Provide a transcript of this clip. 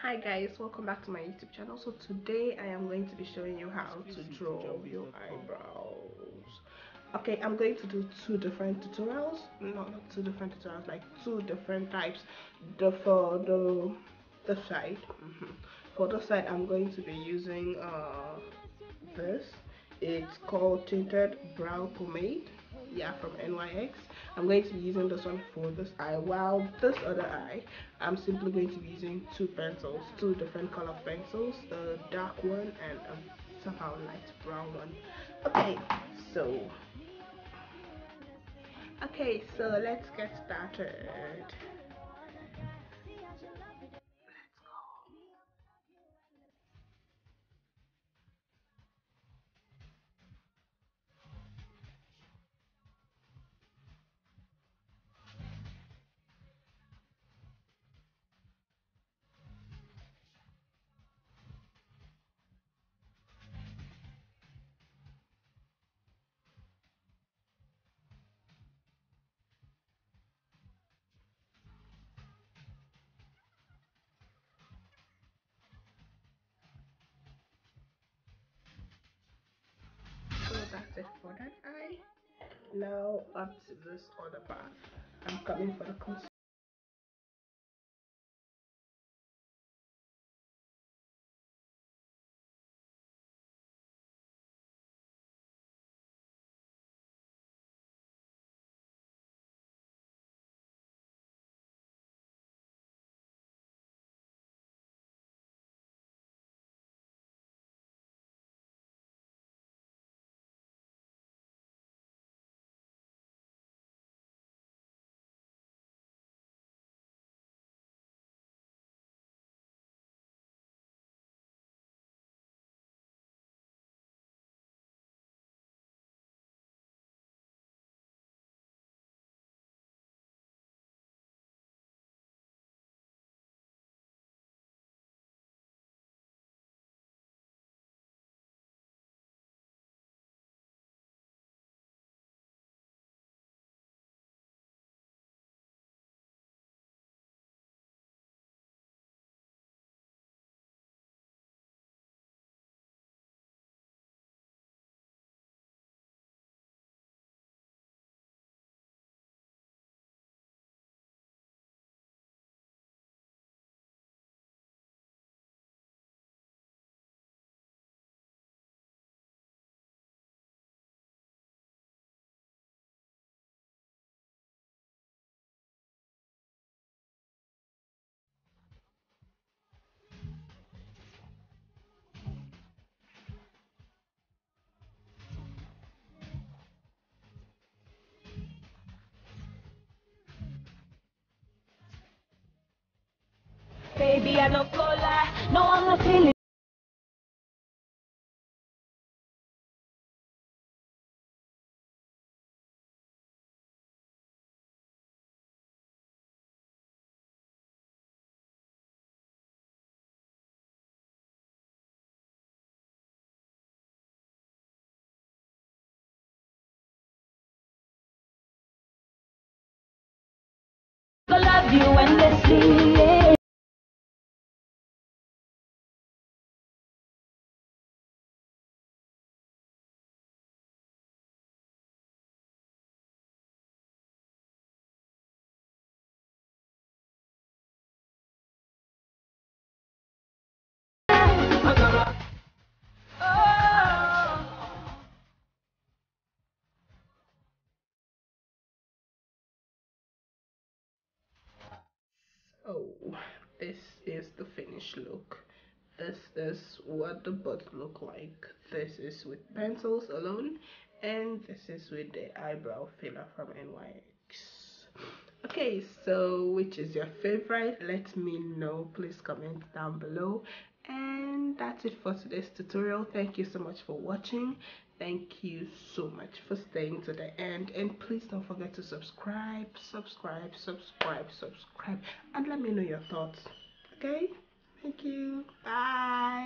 hi guys welcome back to my youtube channel. So today i am going to be showing you how to draw your eyebrows. Okay i'm going to do two different tutorials. Not, not two different tutorials like two different types. The for the the side. Mm -hmm. for the side i'm going to be using uh this. It's called tinted brow pomade yeah from NYX I'm going to be using this one for this eye. While this other eye I'm simply going to be using two pencils two different color pencils a dark one and a somehow light brown one. Okay so okay so let's get started now up to this other part. I'm coming for the concealer I don't. No, love you endlessly. Oh this is the finished look. This is what the butt look like. This is with pencils alone and this is with the eyebrow filler from NYX okay so which is your favorite? Let me know. Please comment down below. And that's it for today's tutorial. Thank you so much for watching thank you so much for staying to the end. And please don't forget to subscribe subscribe subscribe subscribe. And let me know your thoughts. Okay? Thank you. Bye